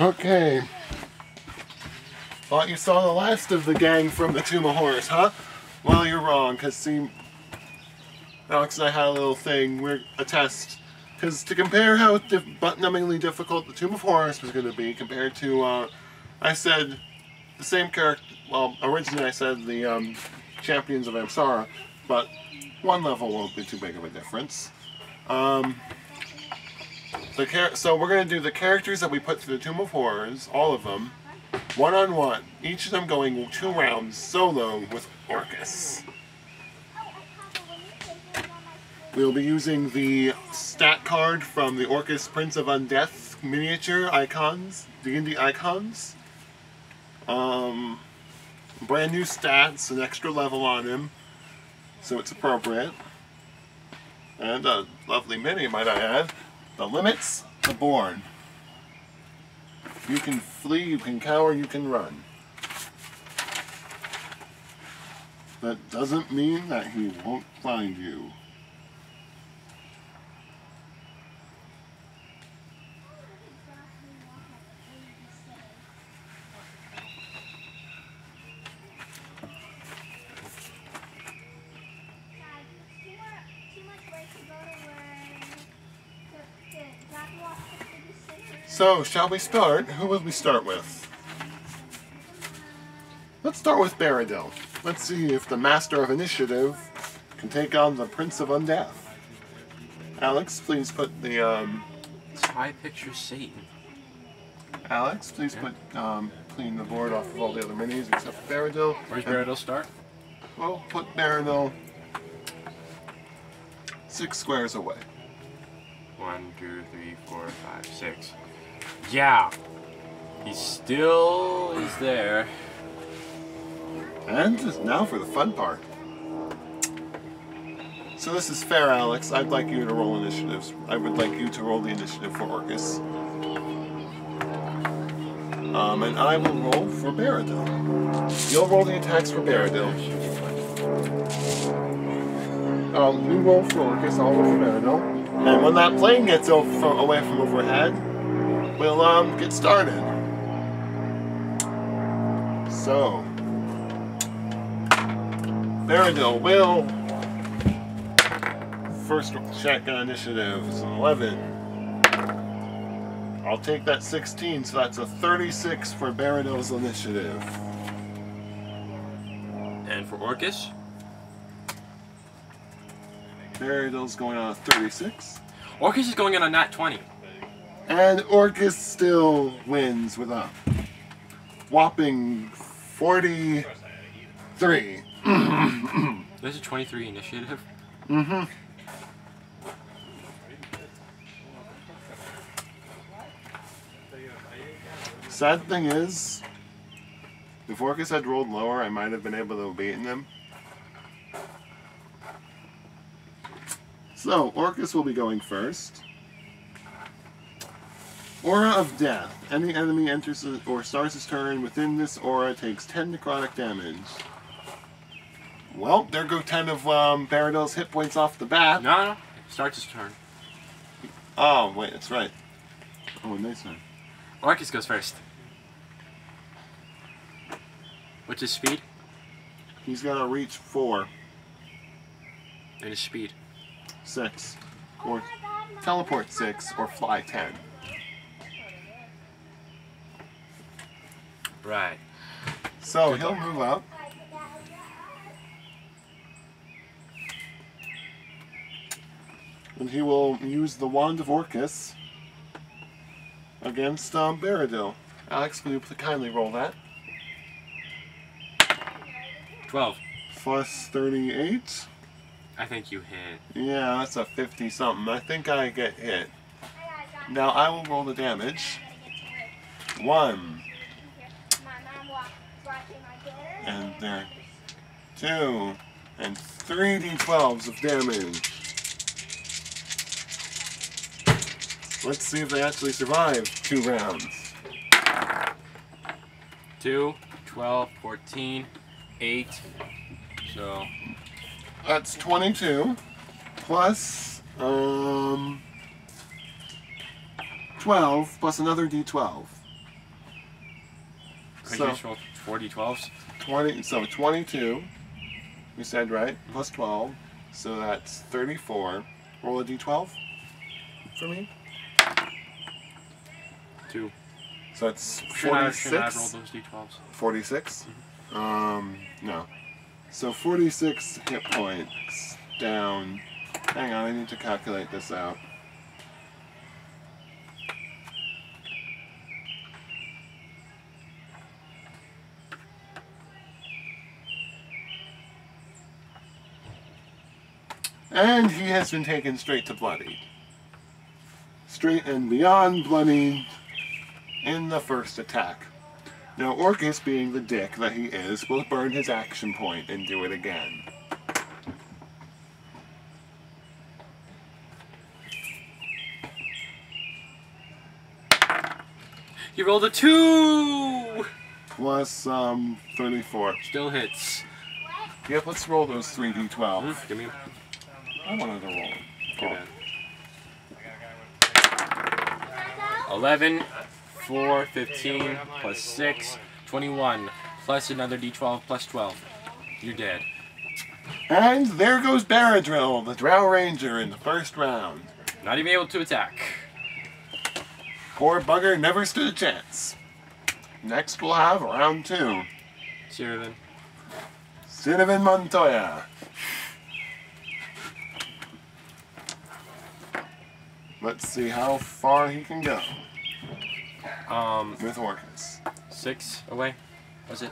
Okay. Thought you saw the last of the gang from the Tomb of Horrors, huh? Well, you're wrong, because see, Alex and I had a little thing, we're a test. Because to compare how dif butt-numbingly difficult the Tomb of Horrors was going to be compared to, uh, I said the same character, well, originally I said the um, Champions of Amsara, but one level won't be too big of a difference. Um, the so we're going to do the characters that we put through the Tomb of Horrors, all of them, one on one. Each of them going two rounds solo with Orcus. We'll be using the stat card from the Orcus Prince of Undeath miniature icons, D&D icons. Um, brand new stats, an extra level on him, so it's appropriate. And a lovely mini, might I add. The limits, the born. You can flee, you can cower, you can run. That doesn't mean that he won't find you. So, shall we start? Who will we start with? Let's start with Baradil. Let's see if the Master of Initiative can take on the Prince of Undeath. Alex, please put the, um... I picture Satan. Alex, please Yeah. put, um, clean the board off of all the other minis except for Baradil. Where's Baradil start? Well, put Baradil six squares away. One, two, three, four, five, six. Yeah. He still is there. And now for the fun part. So this is fair, Alex. I'd like you to roll initiatives. I would like you to roll the initiative for Orcus. Um, and I will roll for Baradil. You'll roll the attacks for Baradil. Um, you roll for Orcus, I'll roll for Baradil. And when that plane gets over away from overhead, we'll um, get started. So, Baradil will. First shotgun initiative is an 11. I'll take that 16, so that's a 36 for Baradil's initiative. And for Orcus? Baradil's going on a 36. Orcus is going in on nat 20. And Orcus still wins with a whopping 43. There's a 23 initiative. Mm-hmm. Sad thing is, if Orcus had rolled lower, I might have been able to have beaten him. So, Orcus will be going first. Aura of Death. Any enemy enters or starts his turn within this aura takes 10 necrotic damage. Well, there go 10 of um, Baradil's hit points off the bat. No, no. Starts his turn. Oh, wait, that's right. Oh, nice one. Orcus goes first. What's his speed? He's got to reach 4, And his speed. 6, or teleport 6, or fly 10. Right. So he'll move up. And he will use the Wand of Orcus against um, Baradil. Alex, will you kindly roll that? 12. Plus 38. I think you hit. Yeah, that's a 50 something. I think I get hit. Now I will roll the damage. One. And there. Two. And three d12s of damage. Let's see if they actually survive two rounds. 2, 12, 14, 8. So, That's 22. Plus, um, 12, plus another d12. Could So- you just roll four d12s? 20, so 22, we said, right? Plus 12, so that's 34. Roll a d12 for me. Two. So that's Should I, should I roll 46. those d12s? 46? Um, no. So 46 hit points down. Hang on, I need to calculate this out. And he has been taken straight to bloody. Straight and beyond bloody in the first attack. Now, Orcus, being the dick that he is, will burn his action point and do it again. You rolled a two! Plus, um, 34. Still hits. Yep, let's roll those 3d12. Mhm, Give me I wanted to roll. Bad. 11, 4, 15, plus 6, 21, plus another d12, plus 12. You're dead. And there goes Baradrill, the Drow Ranger, in the first round. Not even able to attack. Poor bugger never stood a chance. Next, we'll have round two. Cyril. Cinnamon Montoya. Let's see how far he can go Um, with Orcus. six away. Was it?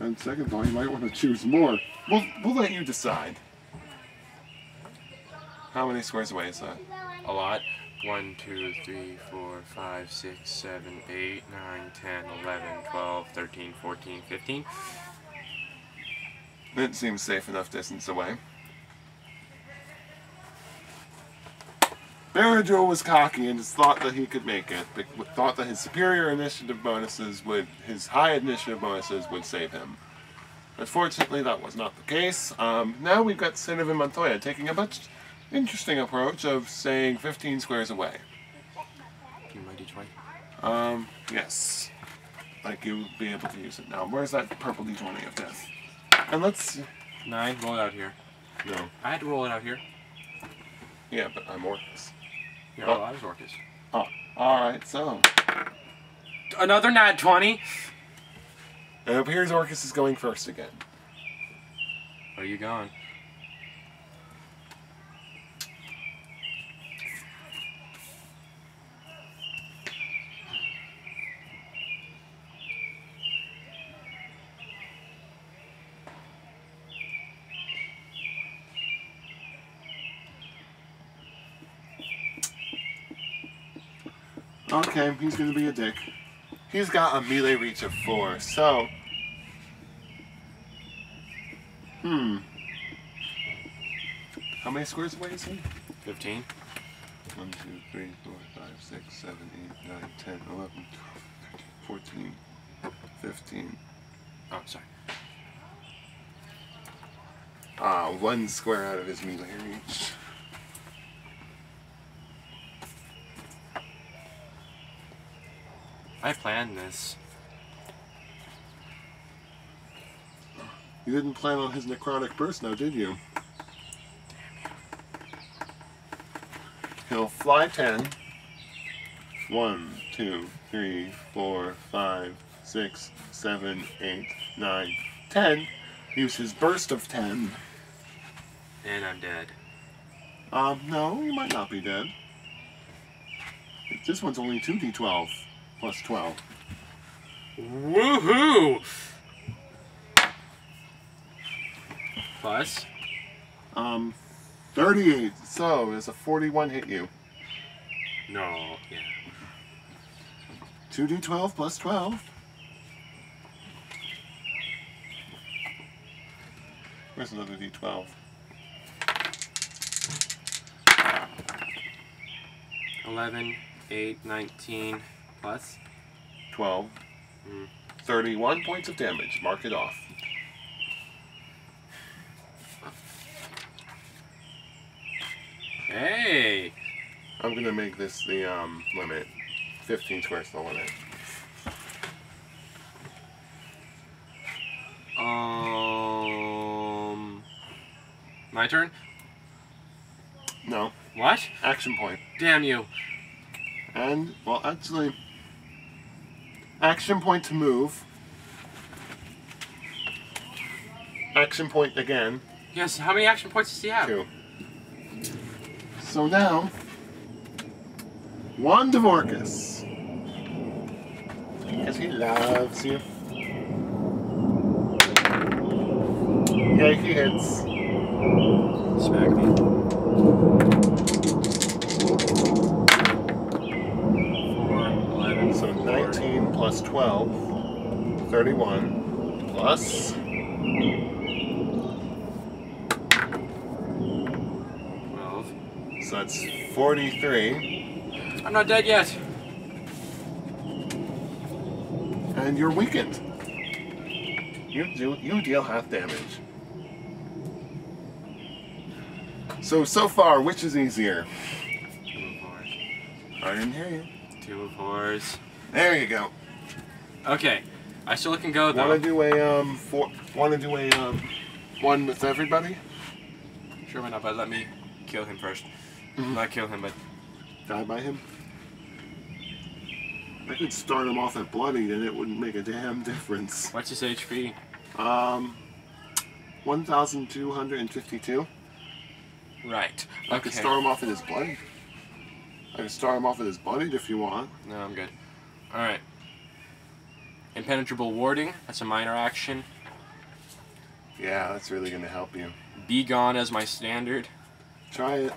And second thought, you might want to choose more. We'll, we'll let you decide. How many squares away is that? A lot. 1, 2, 3, 4, 5, 6, 7, 8, 9, 10, 11, 12, 13, 14, 15. It seems safe enough distance away. Baradrill was cocky and just thought that he could make it, but thought that his superior initiative bonuses would, his high initiative bonuses would save him. Unfortunately, that was not the case. Um, now we've got Cinnamon Montoya taking a much interesting approach of saying 15 squares away. Give me my d20. Um, yes. Like you'll be able to use it now. Where's that purple d20 of death? And let's. 9, roll it out here. No. I had to roll it out here. Yeah, but I'm Orcus. Yeah, Oh. well, I was Orcus. Oh, alright, so. Another nat 20! It appears Orcus is going first again. Where are you going? Okay, he's gonna be a dick. He's got a melee reach of four, so. Hmm. How many squares away is he? 15. 1, 2, 3, 4, 5, 6, 7, 8, 9, 10, 11, 12, 13, 14, 15. Oh, sorry. Ah, one square out of his melee reach. I planned this. You didn't plan on his necrotic burst now, did you? He'll fly 10. 1, 2, 3, 4, 5, 6, 7, 8, 9, 10. Use his burst of 10. And I'm dead. Um, no, you might not be dead. This one's only 2d12 plus 12. Woohoo! Plus, Um, 38. So, does a 41 hit you? no, yeah. 2d12 plus 12. Where's another d12? Eleven, eight, nineteen, 12. Mm. 31 points of damage. Mark it off. Hey! I'm gonna make this the um, limit. 15 squares the limit. Um, my turn. No. What? Action point. Damn you. And well, actually, action point to move. Action point again. Yes, how many action points does he have? Two. So now, Wand of Orcus. Because he loves you. Yeah, he hits. Smack me. So 19 plus 12, 31, plus twelve. So that's 43, I'm not dead yet. and you're weakened. You do you deal half damage. So so far, which is easier? Two of horse. I didn't hear you. Two of horse. There you go. Okay, I still can go though. Want to do a um for want to do a um one with everybody? Sure, why not? But let me kill him 1st Mhm. Not kill him, but Die by him. I could start him off at bloodied, and it wouldn't make a damn difference. what's his HP? Um, 1,252. Right. I could start him off at his bloodied. I can start him off with his bloodied if you want. No, I'm good. All right. Impenetrable warding. That's a minor action. Yeah, that's really gonna help you. Be gone as my standard. Try it.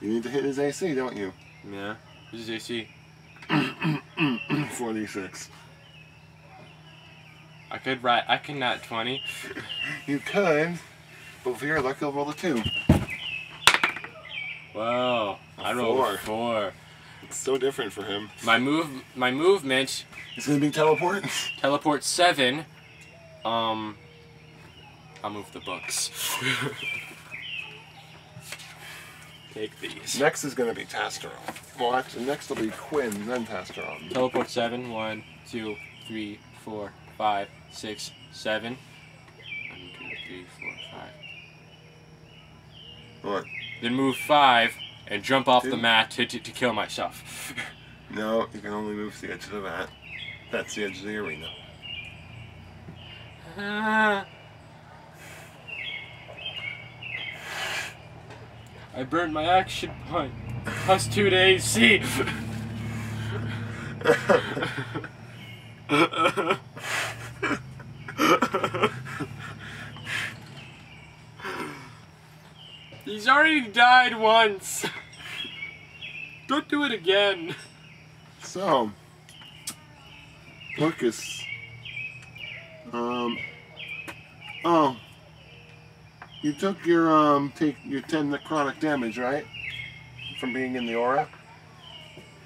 You need to hit his AC, don't you? Yeah. This is AC. 46. I could write. I can nat 20. You could, but if you're lucky, I'll roll a two. Whoa. I rolled Four. a four. It's so different for him. My move. My movement. It's gonna be teleport. Teleport seven. Um. I'll move the books. Take these. Next is gonna be Tasteron. Well, actually, next will be Quinn, then Tasteron. Teleport seven. One, two, three, four, five, six, seven. One, two, three, four, five. What? Then move five and jump off the mat to, to, to kill myself. No, you can only move to the edge of the mat. That's the edge of the arena. I burned my action point. Plus two to AC. He's already died once. Don't do it again. So, Lucas. Um. Oh. You took your um take your ten necrotic damage, right? From being in the aura.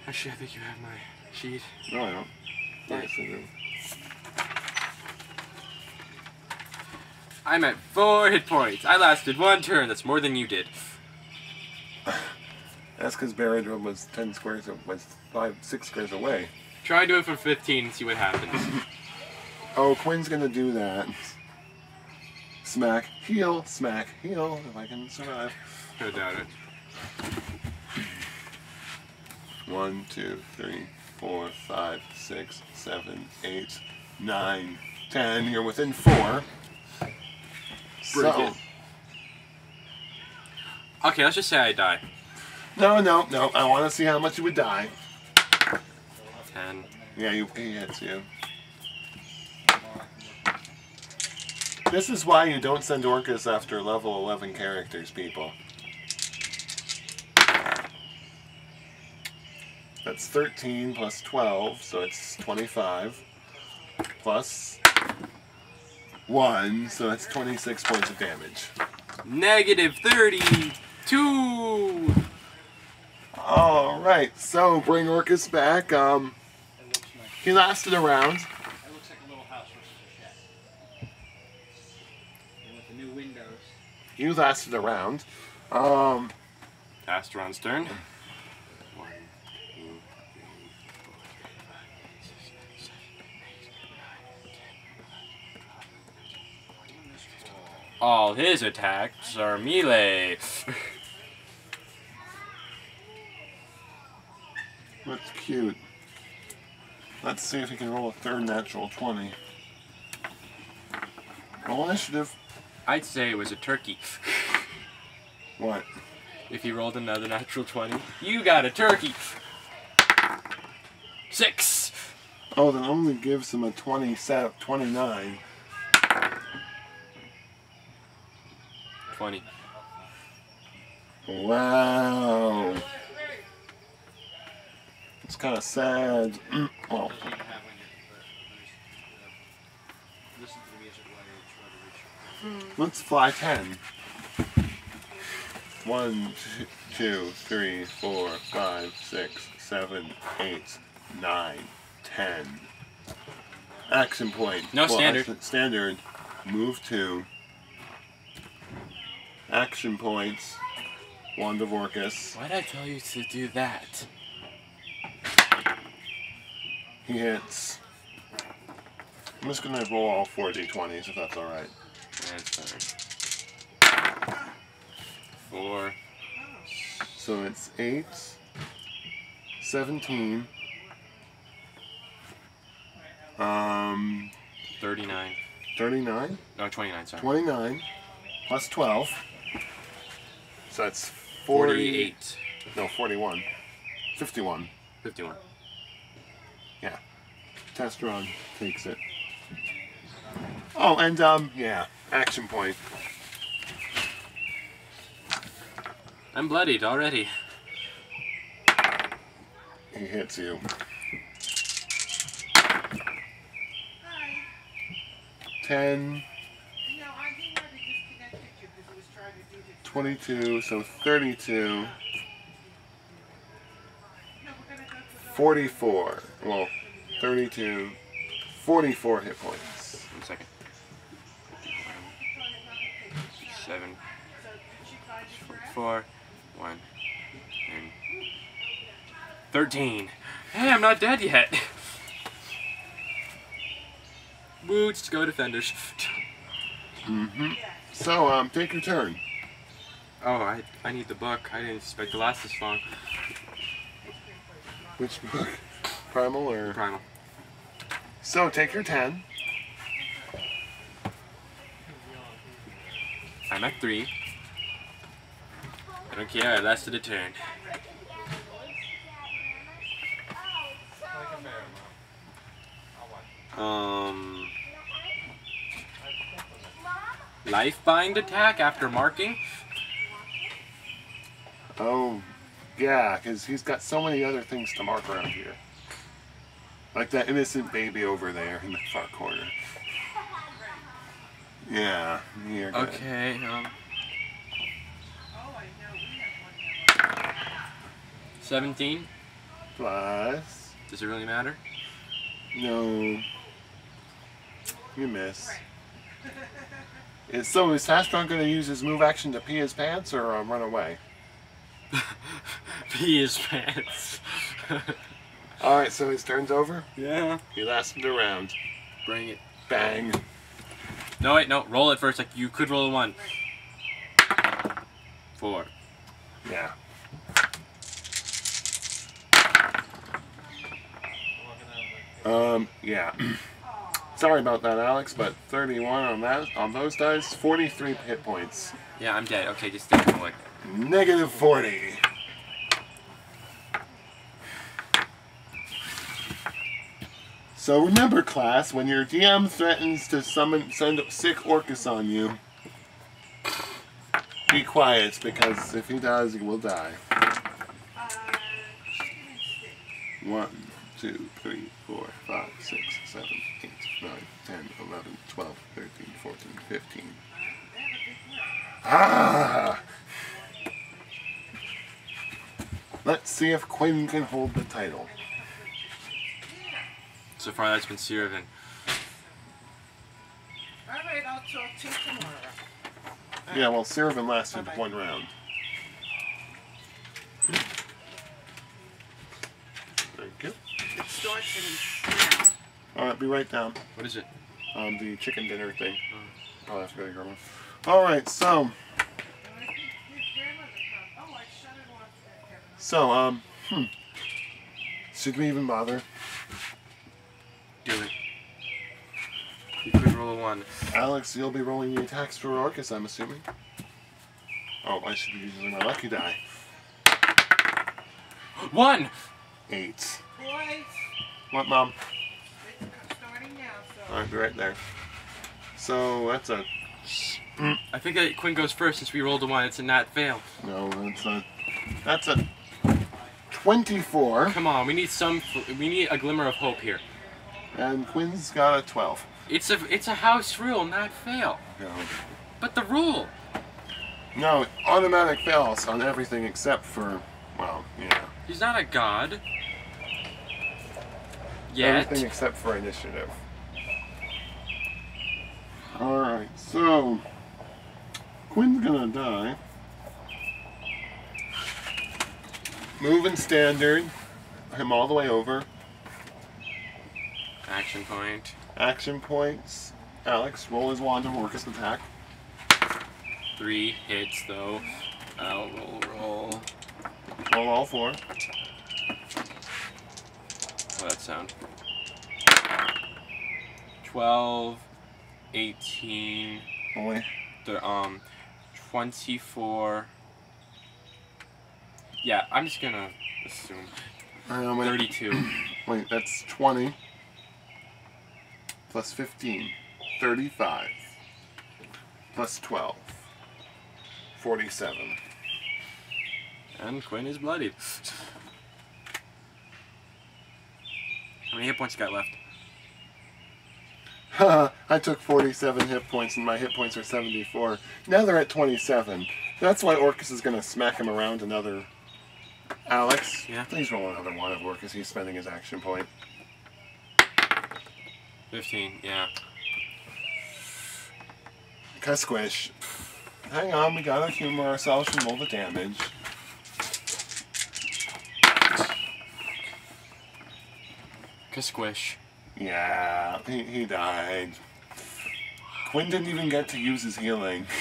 Actually, I think you have my sheet. No, I don't. Yes, I do. I'm at four hit points. I lasted one turn. That's more than you did. That's because Baradrum was ten squares, was five, six squares away. Try and do it for 15 and see what happens. Oh, Quinn's gonna do that. Smack, heal, smack, heal, if I can survive. No doubt it. One, two, three, four, five, six, seven, eight, nine, ten. You're within four. So. Okay, let's just say I die. no, no, no. I want to see how much you would die. 10. Yeah, you, he hits you. This is why you don't send Orcus after level 11 characters, people. That's 13 plus 12, so it's 25. Plus 1, so that's 26 points of damage. Negative 32! Alright, so bring Orcus back. Um, It looks like he lasted a round. it looks like a little house versus a shed. And with the new windows. You lasted a round. Um, Asteron's turn. 1, 2, 3, 4, 5, 6, 7, 8, 9, 10, 11, 12, 13, All his attacks are melee. That's cute. Let's see if he can roll a third natural 20. Roll initiative. I'd say it was a turkey. What? If he rolled another natural 20, you got a turkey. Six. Oh, that only gives him a 20 set 29. 20. Wow. It's kind of sad. well, You have when you're listen to the music while you're trying let's fly 10. One, two, two, three, four, five, six, seven, eight, nine, ten. Action point. No, Well, standard. action- standard. Move to. Action points. Wand of Orcus. Why'd I tell you to do that? He hits. I'm just gonna roll all four d20s if that's alright. That's fine. Four. So it's 8, 17, um, 39. 39, No, 29, sorry. 29, plus 12. So that's 40, 48. No, 41. 51. 51. Yeah. Testron takes it. Oh, and, um, yeah, action point. I'm bloodied already. He hits you. Ten, No, I didn't want to disconnect you because I was trying to do this. 22, so 32, No, we're gonna go to the. 44. Well, 32, 44 hit points. One second. Seven, So did she find you correct? four, one, and 13. Hey, I'm not dead yet. Boots, go defenders. Mm-hmm. So, um, take your turn. Oh, I, I need the book. I didn't expect to last this long. Which book? Primal or? Primal. So, take your 10. I'm at three. I don't care, I lasted a turn. Um. Life bind attack after marking? Oh, yeah, because he's got so many other things to mark around here. Like that innocent baby over there in the far corner. Yeah, you're good. Okay, um. Oh, I know, we have one now. 17? Plus, Does it really matter? no, you miss. Is, so is Tastron going to use his move action to pee his pants or um, run away? Pee his pants. All right, so his turn's over. yeah. He lasted a round. Bring it. Bang. No, wait, no. Roll it first. Like, you could roll a one. Four. Yeah. Um, yeah. Sorry about that, Alex, but 31 on that on those dice, 43 hit points. Yeah, I'm dead. Okay, just stay away. Negative 40. So remember, class, when your DM threatens to summon send sick Orcus on you, be quiet because if he does, he will die. One, two, three, four, five, six, seven, eight, nine, ten, eleven, twelve, thirteen, fourteen, fifteen. Ah! Let's see if Quinn can hold the title. So far, that's been Siravan. All right, I'll talk to you tomorrow. Yeah, well, Seravan lasted one round. Thank you. It starts in Alright, be right down. What is it? Um, the chicken dinner thing. Probably have to go to. Alright, so, And I think his grandmother come. Oh, I shut it off there, Kevin. So, um, hmm. Should we even bother? Do it. You could roll a one. Alex, you'll be rolling the attacks for Orcus, I'm assuming. Oh, I should be using my lucky die. One! Eight. Boys, What, Mom? it's starting now, so. I'll be right there. So, that's a. I think that Quinn goes first since we rolled a one. It's a nat fail. No, that's a. That's a. 24. Come on, we need some. We need a glimmer of hope here. And Quinn's got a 12. It's a it's a house rule, not fail. No. But the rule. No, automatic fails on everything except for. Well, yeah. He's not a god. Yet. Everything except for initiative. Alright, so. Quinn's gonna die. Moving standard. Him all the way over. Action point. Action points. Alex, roll his wand to Orcus attack. Three hits though. I'll roll roll. Roll all four. What that sound? 12, 18, Only. the um 24. Yeah, I'm just gonna assume Uh, wait, 32. wait, that's 20. Plus 15. 35. Plus 12. 47. and Quinn is bloodied. How many hit points you got left? Haha, I took 47 hit points and my hit points are 74. Now they're at 27. That's why Orcus is gonna smack him around another. Alex, Yeah? please roll another one of Orcus. He's spending his action point. 15, yeah. Squish. Hang on, we gotta humor ourselves and roll the damage. Squish. Yeah, he, he died. Quinn didn't even get to use his healing.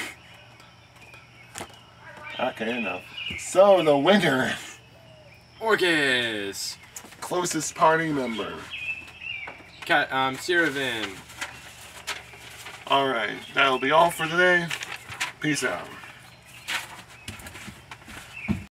Okay, enough. So, the winner, Orcus! closest party member. Cat, um, Siravin. Alright, that'll be all for today. Peace out.